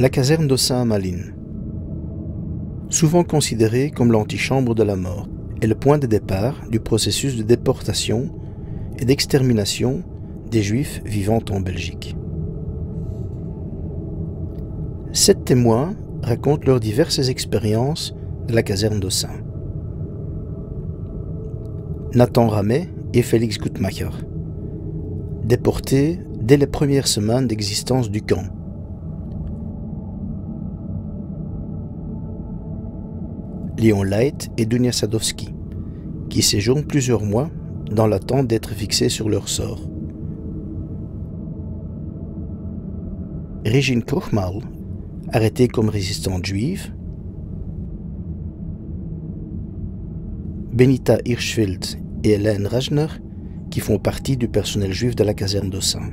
La caserne d'Ossin-Malines. Souvent considérée comme l'antichambre de la mort, est le point de départ du processus de déportation et d'extermination des Juifs vivant en Belgique. Sept témoins racontent leurs diverses expériences de la caserne d'Ossin. Nathan Ramet et Félix Guttmacher, déportés dès les premières semaines d'existence du camp. Léon Light et Dunia Sadowski, qui séjournent plusieurs mois dans l'attente d'être fixés sur leur sort. Régine Kochmal, arrêtée comme résistante juive, Benita Hirschfeld et Hélène Rajner, qui font partie du personnel juif de la caserne d'Ossin.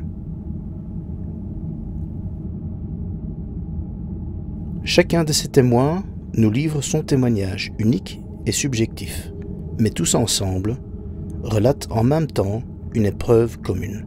Chacun de ces témoins nous livre son témoignage unique et subjectif, mais tous ensemble relatent en même temps une épreuve commune.